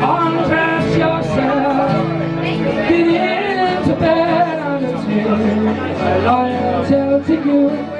Undress yourself, get into bed I tell to you.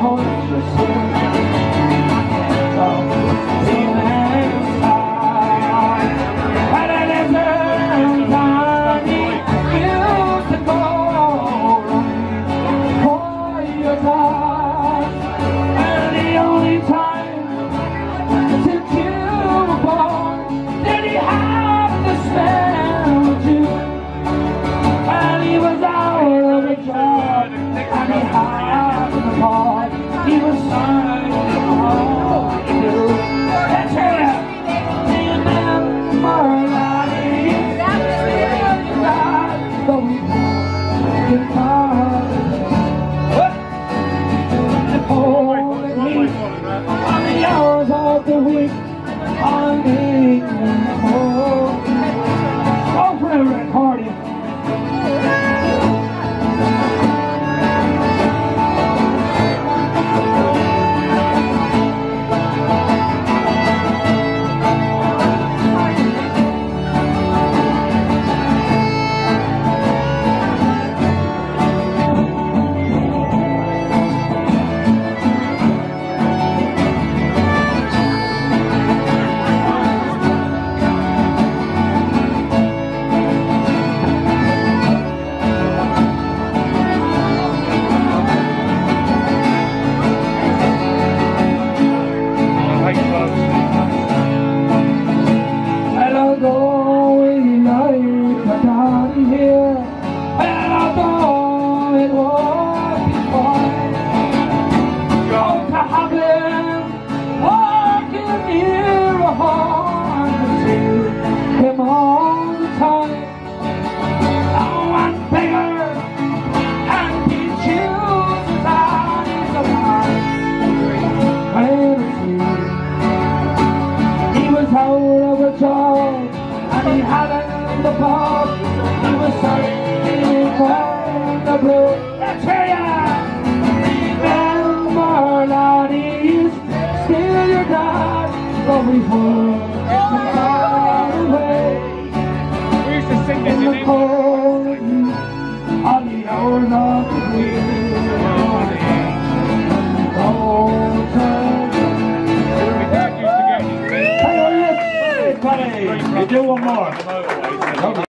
Hold yourself. Hadn't the pub. He was searching for the blue. Let's hear ya! Remember, laddies, still your dad, but we were far away We used to sing this in in the cold on the hours of the week. Cold time. My dad used to get his Hey, oh, Rick. You do one more. Motorway.